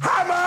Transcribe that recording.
Hammer!